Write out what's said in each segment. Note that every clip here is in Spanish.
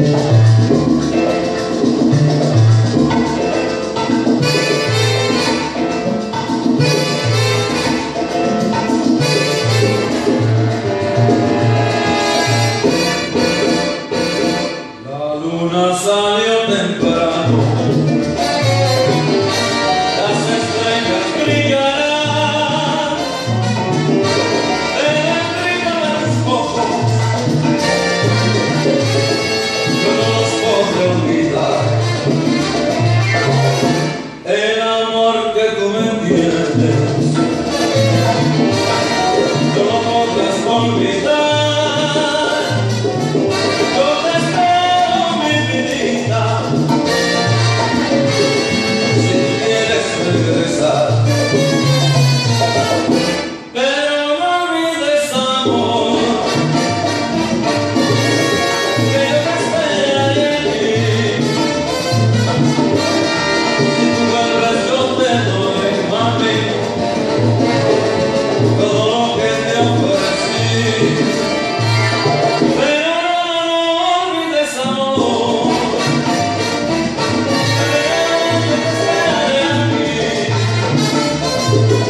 La luna sale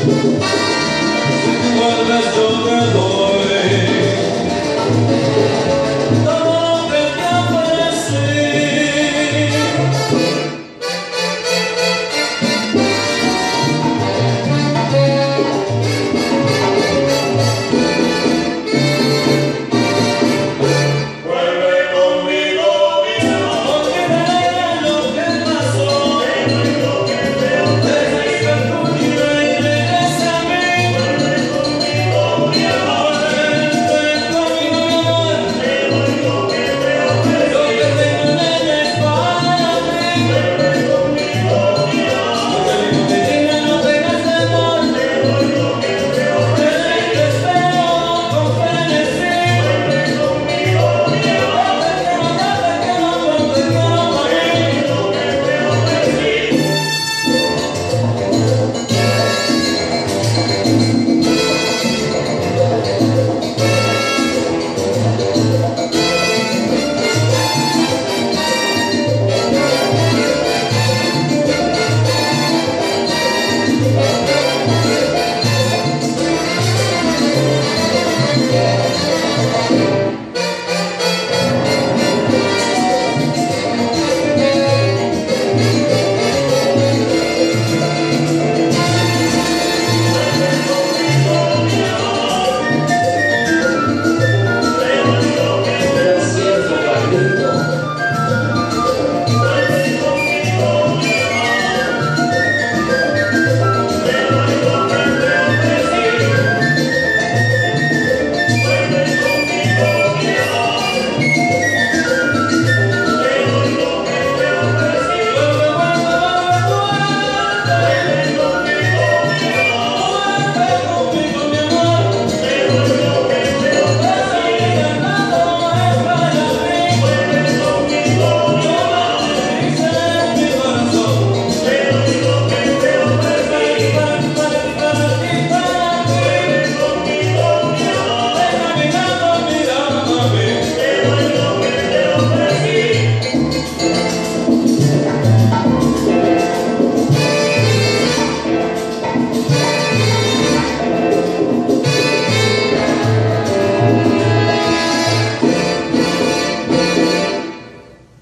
Tú vuelves, of the Lord.